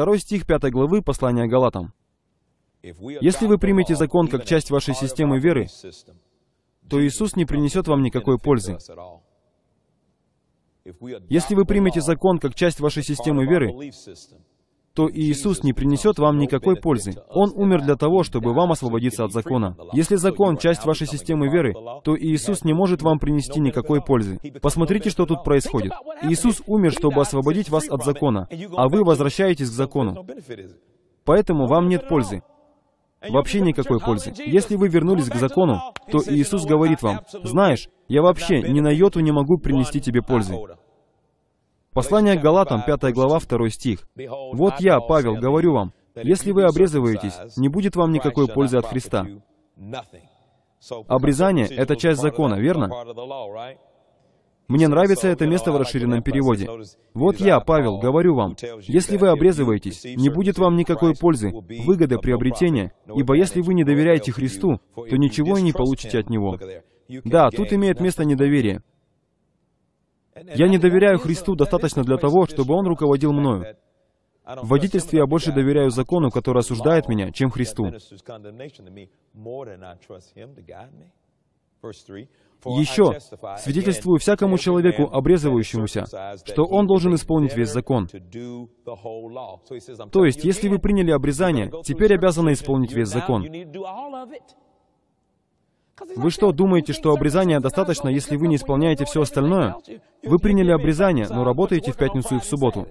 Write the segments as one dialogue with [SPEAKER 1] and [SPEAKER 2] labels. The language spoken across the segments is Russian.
[SPEAKER 1] Второй стих пятой главы послания Галатам.
[SPEAKER 2] Если вы примете закон как часть вашей системы веры,
[SPEAKER 1] То Иисус не принесет вам никакой пользы. Если вы примете закон как часть вашей системы веры, то Иисус не принесет вам никакой пользы. Он умер для того, чтобы вам освободиться от закона. Если закон — часть вашей системы веры, то Иисус не может вам принести никакой пользы. Посмотрите, что тут происходит. Иисус умер, чтобы освободить вас от закона, а вы возвращаетесь к закону. Поэтому вам нет пользы. Вообще никакой пользы. Если вы вернулись к закону, то Иисус говорит вам, «Знаешь, я вообще ни на йоту не могу принести тебе пользы». Послание к Галатам, 5 глава, 2 стих. «Вот я, Павел, говорю вам, если вы обрезываетесь, не будет вам никакой пользы от Христа». Обрезание — это часть закона, верно? Мне нравится это место в расширенном переводе. Вот я, Павел, говорю вам, если вы обрезываетесь, не будет вам никакой пользы, выгоды приобретения, ибо если вы не доверяете Христу, то ничего и не получите от Него. Да, тут имеет место недоверие. Я не доверяю Христу достаточно для того, чтобы Он руководил мною. В водительстве я больше доверяю закону, который осуждает меня, чем Христу. Еще свидетельствую всякому человеку, обрезывающемуся, что он должен исполнить весь закон. То есть, если вы приняли обрезание, теперь обязаны исполнить весь закон. Вы что, думаете, что обрезания достаточно, если вы не исполняете все остальное? Вы приняли обрезание, но работаете в пятницу и в субботу.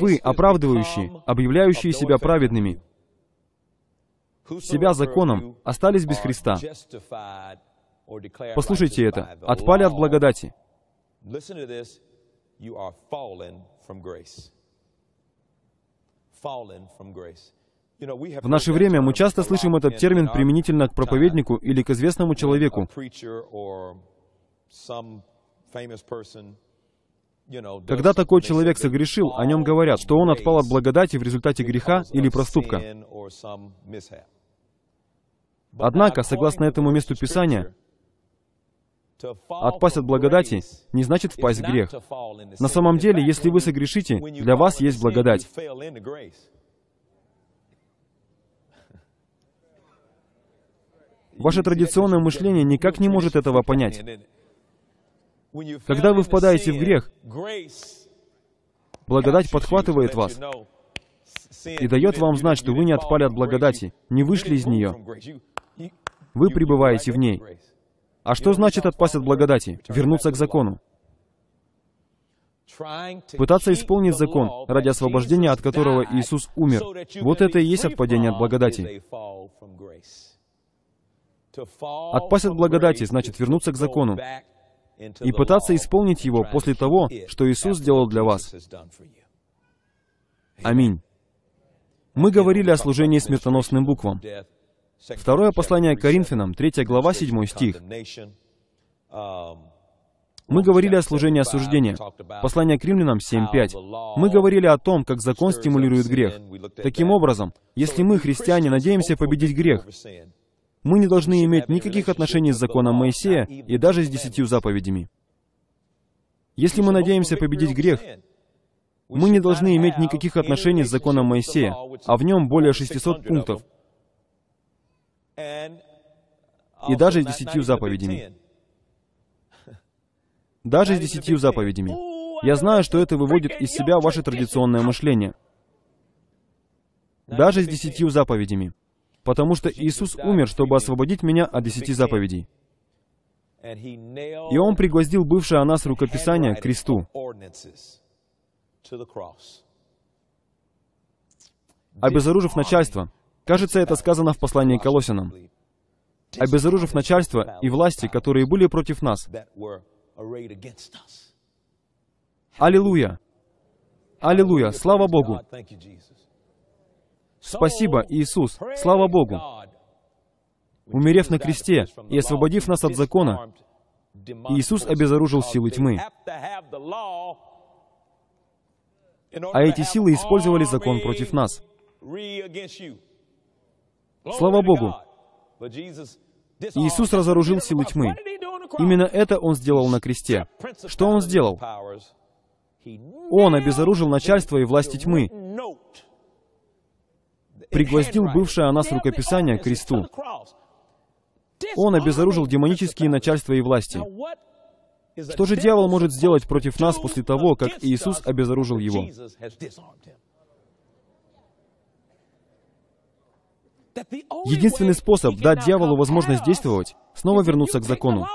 [SPEAKER 1] Вы, оправдывающие, объявляющие себя праведными, себя законом, остались без Христа. Послушайте это. Отпали от благодати. В наше время мы часто слышим этот термин применительно к проповеднику или к известному человеку. Когда такой человек согрешил, о нем говорят, что он отпал от благодати в результате греха или проступка. Однако, согласно этому месту Писания, отпасть от благодати не значит впасть в грех. На самом деле, если вы согрешите, для вас есть благодать. Ваше традиционное мышление никак не может этого понять. Когда вы впадаете в грех, благодать подхватывает вас и дает вам знать, что вы не отпали от благодати, не вышли из нее. Вы пребываете в ней. А что значит отпасть от благодати? Вернуться к закону. Пытаться исполнить закон, ради освобождения от которого Иисус умер. Вот это и есть отпадение от благодати. Отпасть от благодати значит вернуться к закону и пытаться исполнить его после того, что Иисус сделал для вас. Аминь. Мы говорили о служении смертоносным буквам. Второе послание к Коринфянам, 3 глава, 7 стих. Мы говорили о служении осуждения. Послание к римлянам 7.5. Мы говорили о том, как закон стимулирует грех. Таким образом, если мы, христиане, надеемся победить грех, мы не должны иметь никаких отношений с законом Моисея и даже с десятью заповедями. Если мы надеемся победить грех, мы не должны иметь никаких отношений с законом Моисея, а в нем более 600 пунктов, и даже с десятью заповедями. Даже с десятью заповедями. Я знаю, что это выводит из себя ваше традиционное мышление. Даже с десятью заповедями. Потому что Иисус умер, чтобы освободить меня от десяти заповедей. И Он пригвоздил бывшее о нас рукописание к кресту. Обезоружив начальство, Кажется, это сказано в послании к Колосинам. Обезоружив начальство и власти, которые были против нас. Аллилуйя! Аллилуйя! Слава Богу! Спасибо, Иисус! Слава Богу! Умерев на кресте и освободив нас от закона, Иисус обезоружил силы тьмы. А эти силы использовали закон против нас. Слава Богу! Иисус разоружил силы тьмы. Именно это Он сделал на кресте. Что Он сделал? Он обезоружил начальство и власти тьмы, пригвоздил бывшее о нас рукописание к кресту. Он обезоружил демонические начальства и власти. Что же дьявол может сделать против нас после того, как Иисус обезоружил его? Единственный способ дать дьяволу возможность действовать — снова вернуться к закону.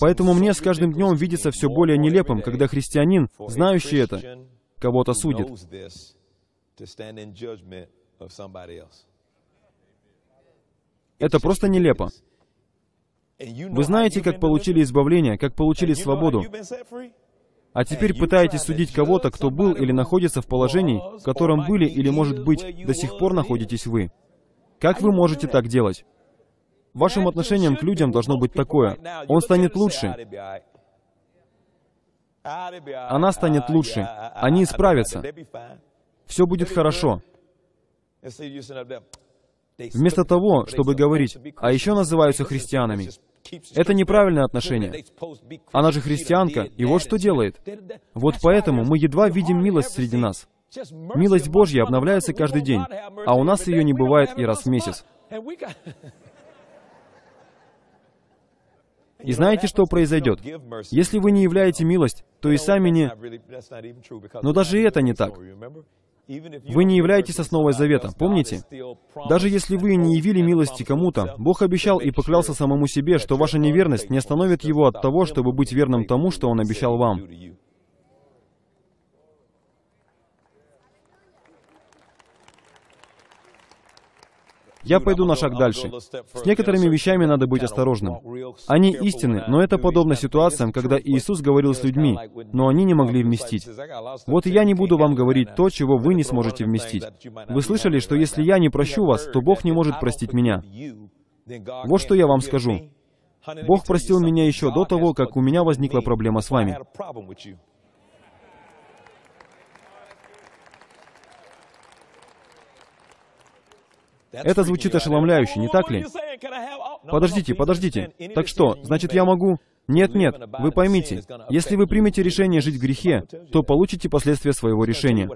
[SPEAKER 1] Поэтому мне с каждым днем видится все более нелепым, когда христианин, знающий это, кого-то судит. Это просто нелепо. Вы знаете, как получили избавление, как получили свободу, а теперь пытаетесь судить кого-то, кто был или находится в положении, в котором были или, может быть, до сих пор находитесь вы. Как вы можете так делать? Вашим отношением к людям должно быть такое. Он станет лучше. Она станет лучше. Они исправятся. Все будет хорошо. Вместо того, чтобы говорить, а еще называются христианами. Это неправильное отношение. Она же христианка, и вот что делает. Вот поэтому мы едва видим милость среди нас. Милость Божья обновляется каждый день, а у нас ее не бывает и раз в месяц. И знаете, что произойдет? Если вы не являете милость, то и сами не... Но даже это не так. Вы не являетесь основой завета, помните? Даже если вы не явили милости кому-то, Бог обещал и поклялся самому себе, что ваша неверность не остановит его от того, чтобы быть верным тому, что Он обещал вам. Я пойду на шаг дальше. С некоторыми вещами надо быть осторожным. Они истины, но это подобно ситуациям, когда Иисус говорил с людьми, но они не могли вместить. Вот я не буду вам говорить то, чего вы не сможете вместить. Вы слышали, что если я не прощу вас, то Бог не может простить меня. Вот что я вам скажу. Бог простил меня еще до того, как у меня возникла проблема с вами. Это звучит ошеломляюще, не так ли? Подождите, подождите. Так что, значит, я могу... Нет, нет, вы поймите, если вы примете решение жить в грехе, то получите последствия своего решения.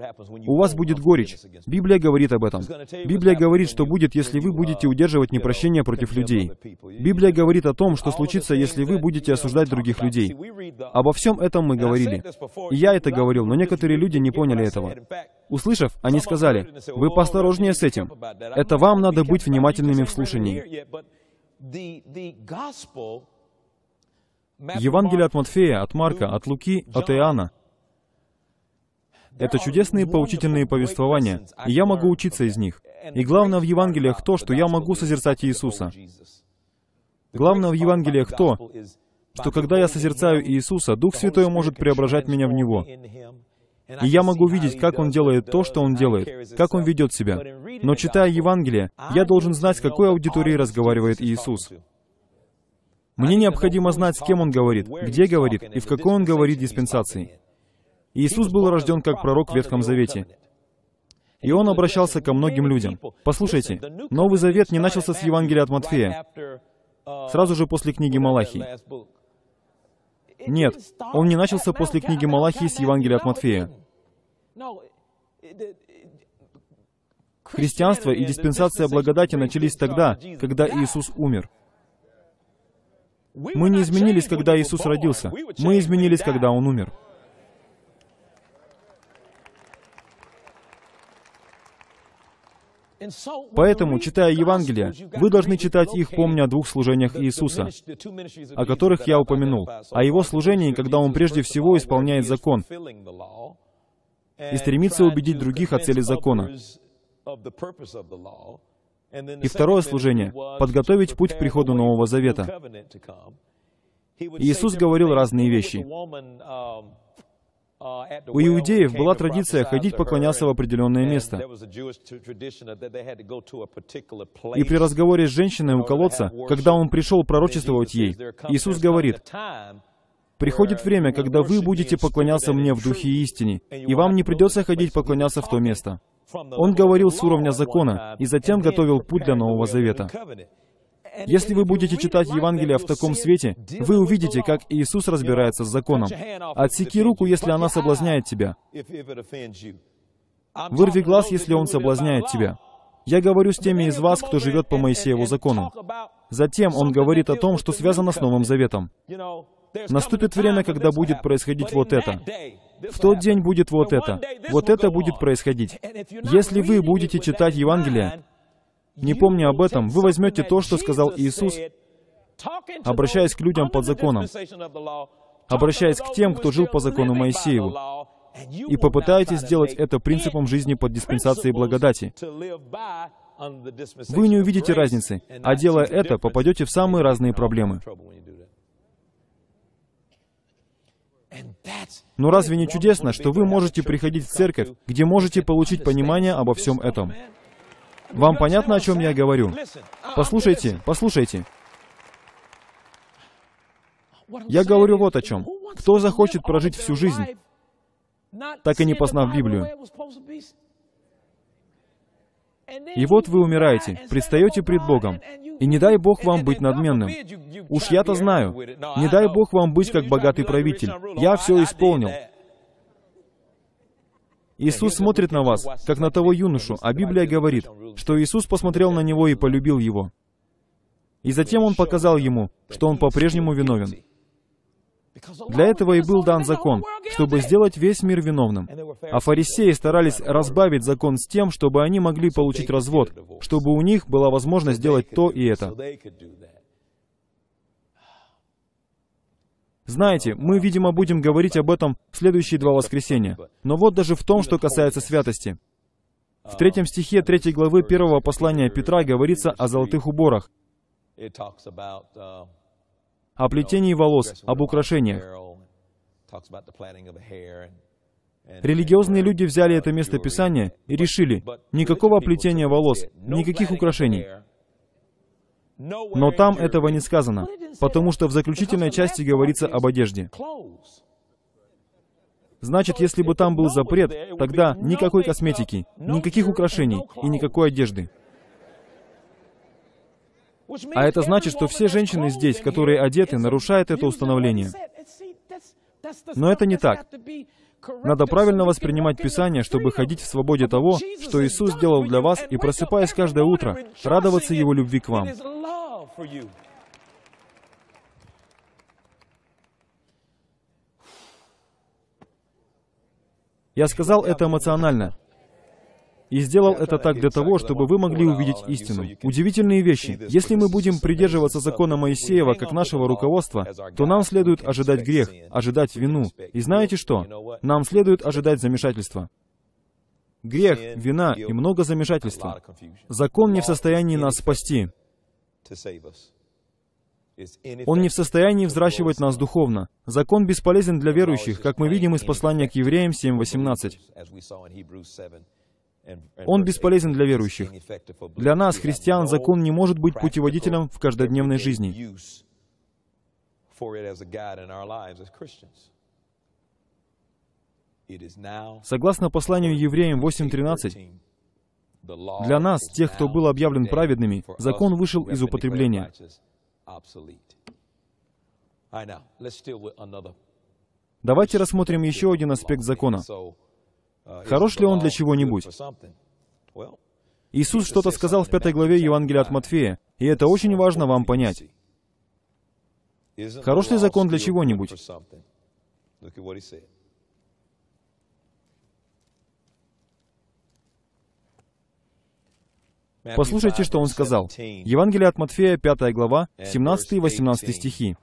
[SPEAKER 1] У вас будет горечь. Библия говорит об этом. Библия говорит, что будет, если вы будете удерживать непрощение против людей. Библия говорит о том, что случится, если вы будете осуждать других людей. Обо всем этом мы говорили. И я это говорил, но некоторые люди не поняли этого. Услышав, они сказали, «Вы поосторожнее с этим. Это вам надо быть внимательными в слушании». Евангелие от Матфея, от Марка, от Луки, от Иоанна. Это чудесные поучительные повествования, и я могу учиться из них. И главное в Евангелиях то, что я могу созерцать Иисуса. Главное в Евангелиях то, что когда я созерцаю Иисуса, Дух Святой может преображать меня в Него. И я могу видеть, как Он делает то, что Он делает, как Он ведет себя. Но читая Евангелие, я должен знать, с какой аудиторией разговаривает Иисус. Мне необходимо знать, с кем он говорит, где говорит и в какой он говорит диспенсации. Иисус был рожден как пророк в Ветхом Завете. И он обращался ко многим людям. Послушайте, Новый Завет не начался с Евангелия от Матфея, сразу же после книги Малахии. Нет, он не начался после книги Малахии с Евангелия от Матфея. Христианство и диспенсация благодати начались тогда, когда Иисус умер. Мы не изменились, когда Иисус родился. Мы изменились, когда Он умер. Поэтому, читая Евангелие, вы должны читать их, помня о двух служениях Иисуса, о которых я упомянул, о Его служении, когда Он прежде всего исполняет закон и стремится убедить других о цели закона. И второе служение — подготовить путь к приходу Нового Завета. Иисус говорил разные вещи. У иудеев была традиция ходить поклоняться в определенное место. И при разговоре с женщиной у колодца, когда он пришел пророчествовать ей, Иисус говорит, «Приходит время, когда вы будете поклоняться мне в духе истине, и вам не придется ходить поклоняться в то место». Он говорил с уровня закона и затем готовил путь для Нового Завета. Если вы будете читать Евангелие в таком свете, вы увидите, как Иисус разбирается с законом. Отсеки руку, если она соблазняет тебя. Вырви глаз, если он соблазняет тебя. Я говорю с теми из вас, кто живет по Моисееву закону. Затем он говорит о том, что связано с Новым Заветом. Наступит время, когда будет происходить вот это. В тот день будет вот это. Вот это будет происходить. Если вы будете читать Евангелие, не помня об этом, вы возьмете то, что сказал Иисус, обращаясь к людям под законом, обращаясь к тем, кто жил по закону Моисееву, и попытаетесь сделать это принципом жизни под диспенсацией благодати. Вы не увидите разницы, а делая это, попадете в самые разные проблемы. Но разве не чудесно, что вы можете приходить в церковь, где можете получить понимание обо всем этом? Вам понятно, о чем я говорю? Послушайте, послушайте. Я говорю вот о чем. Кто захочет прожить всю жизнь, так и не познав Библию? И вот вы умираете, предстаете пред Богом, и не дай Бог вам быть надменным. Уж я-то знаю. Не дай Бог вам быть как богатый правитель. Я все исполнил. Иисус смотрит на вас, как на того юношу, а Библия говорит, что Иисус посмотрел на него и полюбил его. И затем Он показал ему, что он по-прежнему виновен. Для этого и был дан закон, чтобы сделать весь мир виновным. А фарисеи старались разбавить закон с тем, чтобы они могли получить развод, чтобы у них была возможность сделать то и это. Знаете, мы, видимо, будем говорить об этом в следующие два воскресенья. Но вот даже в том, что касается святости. В третьем стихе третьей главы первого послания Петра говорится о золотых уборах, о плетении волос, об украшениях. Религиозные люди взяли это место Писания и решили, никакого плетения волос, никаких украшений. Но там этого не сказано, потому что в заключительной части говорится об одежде. Значит, если бы там был запрет, тогда никакой косметики, никаких украшений и никакой одежды. А это значит, что все женщины здесь, которые одеты, нарушают это установление. Но это не так. Надо правильно воспринимать Писание, чтобы ходить в свободе того, что Иисус сделал для вас, и просыпаясь каждое утро, радоваться Его любви к вам. Я сказал это эмоционально, и сделал это так для того, чтобы вы могли увидеть истину. Удивительные вещи. Если мы будем придерживаться закона Моисеева как нашего руководства, то нам следует ожидать грех, ожидать вину. И знаете что? Нам следует ожидать замешательства. Грех, вина и много замешательства. Закон не в состоянии нас спасти. Он не в состоянии взращивать нас духовно. Закон бесполезен для верующих, как мы видим из послания к евреям 7.18. Он бесполезен для верующих. Для нас, христиан, закон не может быть путеводителем в каждодневной жизни. Согласно посланию евреям 8.13, для нас, тех, кто был объявлен праведными, закон вышел из употребления. Давайте рассмотрим еще один аспект закона. Хорош ли он для чего-нибудь? Иисус что-то сказал в пятой главе Евангелия от Матфея, и это очень важно вам понять. Хорош ли закон для чего-нибудь? Послушайте, что он сказал. Евангелие от Матфея, 5 глава, 17 и 18 стихи.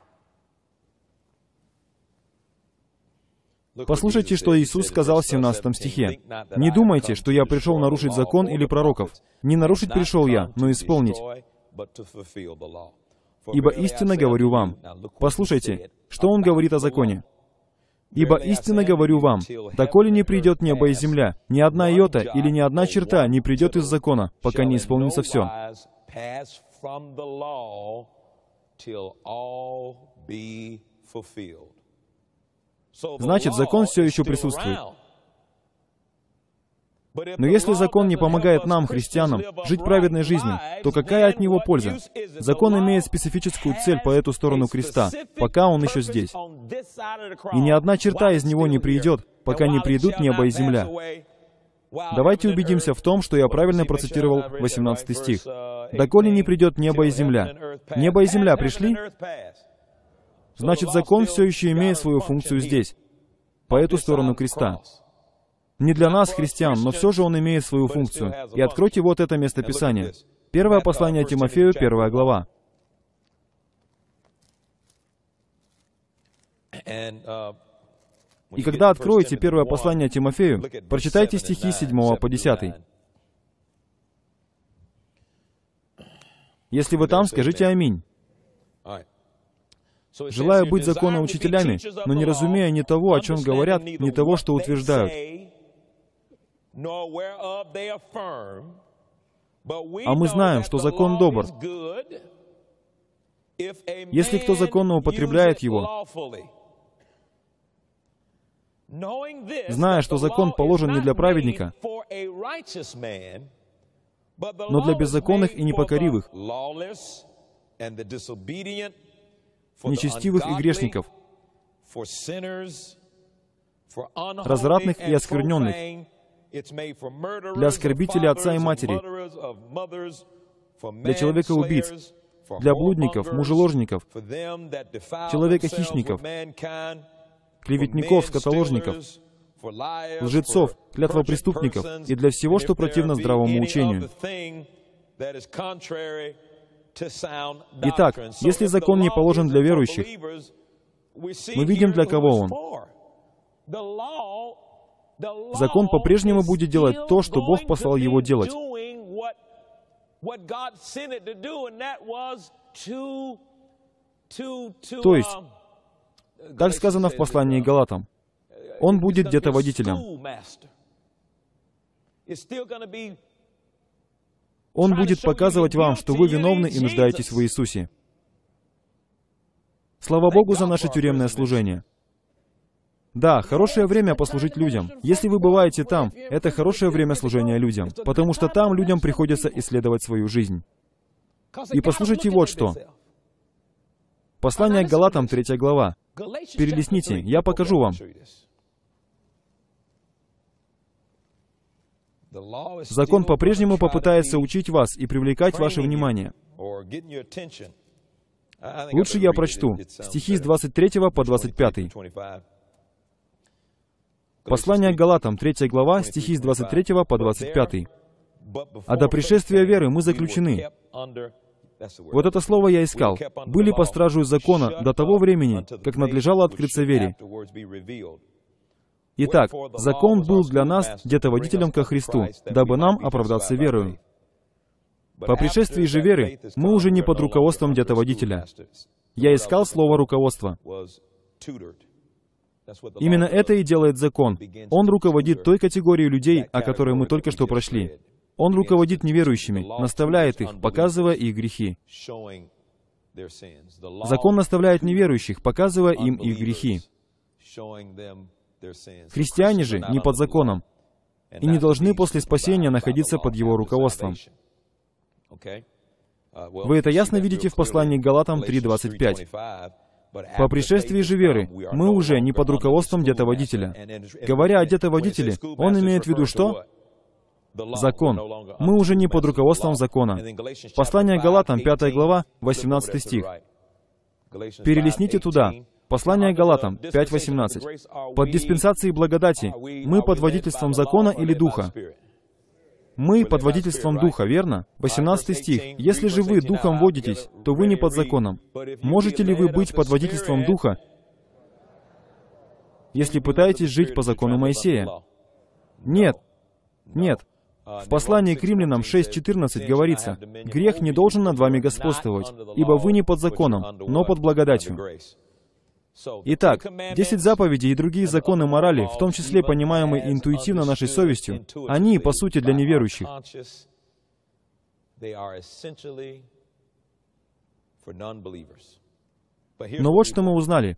[SPEAKER 1] Послушайте, что Иисус сказал в 17 стихе. «Не думайте, что я пришел нарушить закон или пророков. Не нарушить пришел я, но исполнить. Ибо истинно говорю вам». Послушайте, что Он говорит о законе. «Ибо истинно говорю вам, доколе не придет небо и земля, ни одна йота или ни одна черта не придет из закона, пока не исполнится все». Значит, закон все еще присутствует. Но если закон не помогает нам, христианам, жить праведной жизнью, то какая от него польза? Закон имеет специфическую цель по эту сторону креста, пока он еще здесь. И ни одна черта из него не придет, пока не придут небо и земля. Давайте убедимся в том, что я правильно процитировал 18 стих. «Доколе не придет небо и земля». Небо и земля пришли? Значит, закон все еще имеет свою функцию здесь, по эту сторону креста. Не для нас, христиан, но все же он имеет свою функцию. И откройте вот это местописание. Первое послание Тимофею, первая глава. И когда откроете первое послание Тимофею, прочитайте стихи 7 по 10. Если вы там, скажите «Аминь». Желаю быть законоучителями, но не разумея ни того, о чем говорят, ни того, что утверждают. А мы знаем, что закон добр. Если кто законно употребляет его, зная, что закон положен не для праведника, но для беззаконных и непокоривых, нечестивых и грешников, развратных и оскверненных, для оскорбителей отца и матери, для человека-убийц, для блудников, мужеложников, человека-хищников, клеветников, скотоложников, лжецов, клятвопреступников и для всего, что противно здравому учению. Итак, если закон не положен для верующих, мы видим, для кого он. Закон по-прежнему будет делать то, что Бог послал его делать. То есть, как сказано в послании Галатам, он будет где-то водителем. Он будет показывать вам, что вы виновны и нуждаетесь в Иисусе. Слава Богу за наше тюремное служение. Да, хорошее время послужить людям. Если вы бываете там, это хорошее время служения людям, потому что там людям приходится исследовать свою жизнь. И послушайте вот что. Послание к Галатам, 3 глава. Перелесните, я покажу вам. Закон по-прежнему попытается учить вас и привлекать ваше внимание. Лучше я прочту стихи с 23 по 25. Послание к Галатам, 3 глава, стихи с 23 по 25. «А до пришествия веры мы заключены». Вот это слово я искал. «Были по стражу закона до того времени, как надлежало открыться вере». Итак, закон был для нас где-то водителем ко Христу, дабы нам оправдаться верою. По пришествии же веры мы уже не под руководством где-то водителя. Я искал слово «руководство». Именно это и делает закон. Он руководит той категорией людей, о которой мы только что прошли. Он руководит неверующими, наставляет их, показывая их грехи. Закон наставляет неверующих, показывая им их грехи. Христиане же не под законом и не должны после спасения находиться под его руководством. Вы это ясно видите в послании к Галатам 3.25. По пришествии же веры мы уже не под руководством детоводителя. Говоря о детоводителе, он имеет в виду что? Закон. Мы уже не под руководством закона. Послание Галатам, 5 глава, 18 стих. Перелесните туда. Послание Галатам, 5.18. Под диспенсацией благодати мы под водительством закона или духа? Мы под водительством Духа, верно? 18 стих. «Если же вы Духом водитесь, то вы не под законом. Можете ли вы быть под водительством Духа, если пытаетесь жить по закону Моисея? Нет. Нет. В послании к римлянам 6.14 говорится, «Грех не должен над вами господствовать, ибо вы не под законом, но под благодатью». Итак, десять заповедей и другие законы морали, в том числе понимаемые интуитивно нашей совестью, они, по сути, для неверующих. Но вот что мы узнали.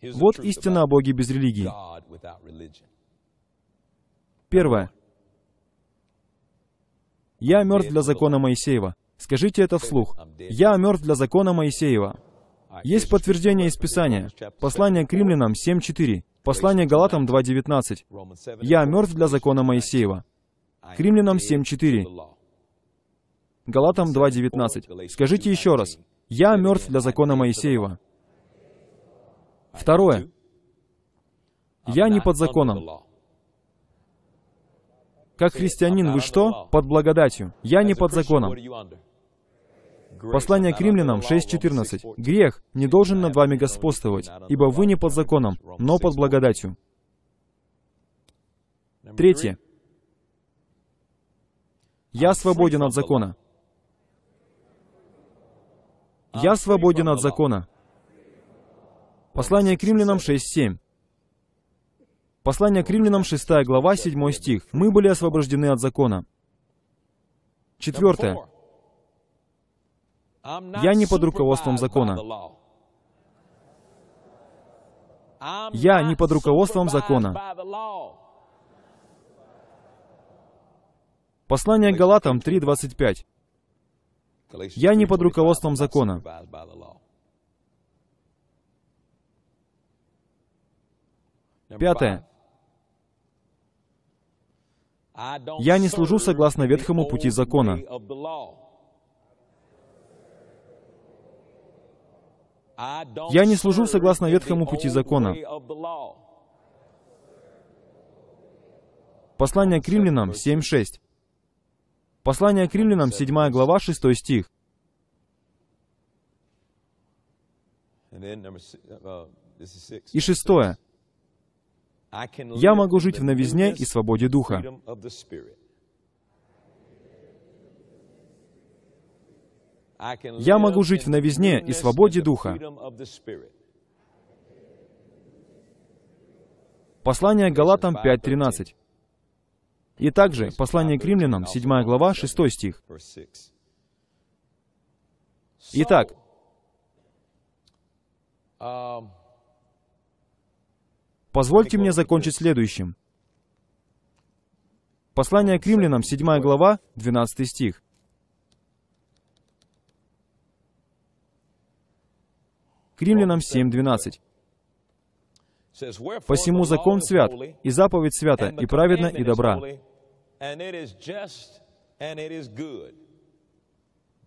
[SPEAKER 1] Вот истина о Боге без религии. Первое. Я мертв для закона Моисеева. Скажите это вслух. Я мертв для закона Моисеева. Есть подтверждение из Писания. Послание к римлянам 7.4. Послание Галатам 2.19. Я мертв для закона Моисеева. К римлянам 7.4. Галатам 2.19. Скажите еще раз. Я мертв для закона Моисеева. Второе. Я не под законом. Как христианин вы что? Под благодатью. Я не под законом. Послание к римлянам 6.14. Грех не должен над вами господствовать, ибо вы не под законом, но под благодатью. Третье. Я свободен от закона. Я свободен от закона. Послание к римлянам 6.7. Послание к римлянам 6 глава 7 стих. Мы были освобождены от закона. Четвертое. Я не под руководством закона. Я не под руководством закона. Послание Галатам 3.25. Я не под руководством закона. Пятое. Я не служу согласно ветхому пути закона. Я не служу согласно ветхому пути закона. Послание к римлянам 7.6. Послание к римлянам 7 глава 6 стих. И шестое. Я могу жить в новизне и свободе духа. Я могу жить в новизне и свободе духа. Послание Галатам 5.13. И также послание к римлянам, 7 глава, 6 стих. Итак, позвольте мне закончить следующим. Послание к римлянам, 7 глава, 12 стих. К римлянам 7.12. «Посему закон свят, и заповедь свята, и праведна, и добра».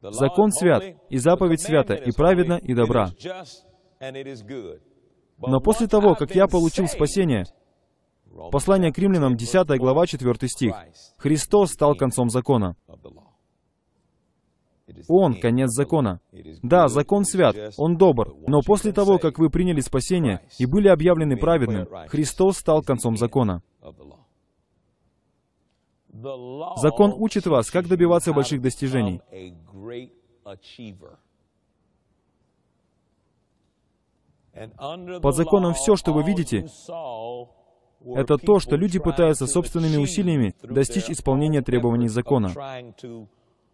[SPEAKER 1] Закон свят, и заповедь свята, и праведна, и добра. Но после того, как я получил спасение, послание к римлянам, 10 глава, 4 стих, Христос стал концом закона. Он — конец закона. Да, закон свят, он добр, но после того, как вы приняли спасение и были объявлены праведным, Христос стал концом закона. Закон учит вас, как добиваться больших достижений. Под законом все, что вы видите, это то, что люди пытаются собственными усилиями достичь исполнения требований закона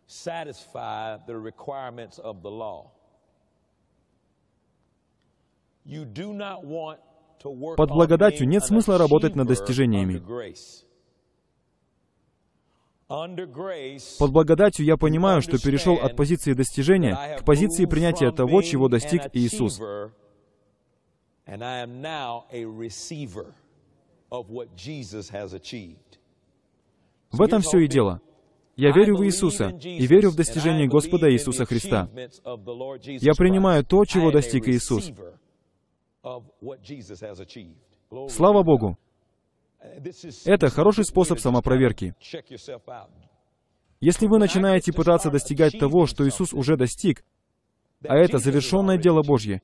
[SPEAKER 1] satisfy the requirements of the law. Под благодатью нет смысла работать над достижениями. Под благодатью я понимаю, что перешел от позиции достижения к позиции принятия того, чего достиг Иисус. В этом все и дело. Я верю в Иисуса и верю в достижение Господа Иисуса Христа. Я принимаю то, чего достиг Иисус. Слава Богу! Это хороший способ самопроверки. Если вы начинаете пытаться достигать того, что Иисус уже достиг, а это завершенное дело Божье,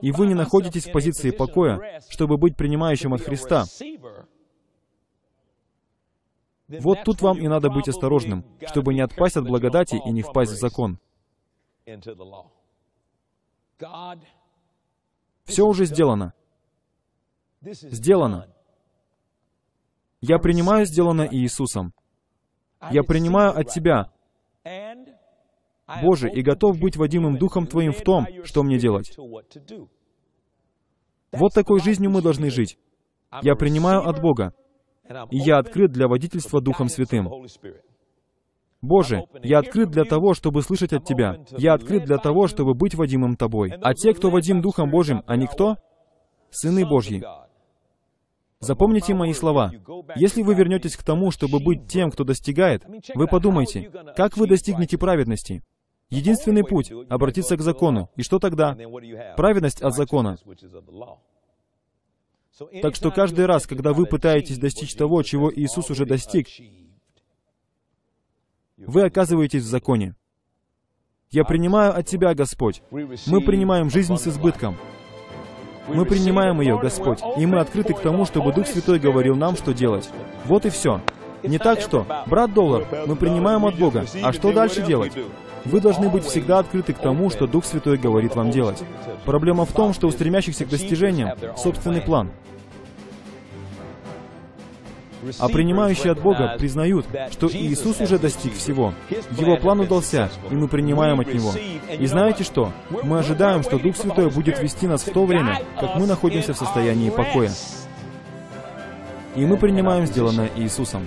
[SPEAKER 1] и вы не находитесь в позиции покоя, чтобы быть принимающим от Христа, вот тут вам и надо быть осторожным, чтобы не отпасть от благодати и не впасть в закон. Все уже сделано. Сделано. Я принимаю сделанное Иисусом. Я принимаю от Тебя, Боже, и готов быть водимым Духом Твоим в том, что мне делать. Вот такой жизнью мы должны жить. Я принимаю от Бога. И я открыт для водительства Духом Святым. Боже, я открыт для того, чтобы слышать от Тебя. Я открыт для того, чтобы быть водимым Тобой. А те, кто водим Духом Божьим, они кто? Сыны Божьи. Запомните мои слова. Если вы вернетесь к тому, чтобы быть тем, кто достигает, вы подумайте, как вы достигнете праведности? Единственный путь — обратиться к закону. И что тогда? Праведность от закона. Так что каждый раз, когда вы пытаетесь достичь того, чего Иисус уже достиг, вы оказываетесь в законе. Я принимаю от Тебя, Господь. Мы принимаем жизнь с избытком. Мы принимаем ее, Господь, и мы открыты к тому, чтобы Дух Святой говорил нам, что делать. Вот и все. Не так что, брат доллар, мы принимаем от Бога, а что дальше делать? Вы должны быть всегда открыты к тому, что Дух Святой говорит вам делать. Проблема в том, что у стремящихся к достижениям собственный план. А принимающие от Бога признают, что Иисус уже достиг всего. Его план удался, и мы принимаем от Него. И знаете что? Мы ожидаем, что Дух Святой будет вести нас в то время, как мы находимся в состоянии покоя. И мы принимаем сделанное Иисусом.